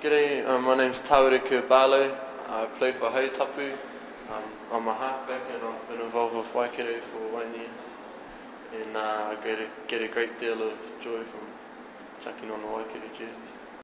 G'day, um, my name's Tauri Kirbale. I play for Haitapu. Um, I'm a halfback and I've been involved with Waikato for one year. And uh, I get a, get a great deal of joy from chucking on the Waikato jersey.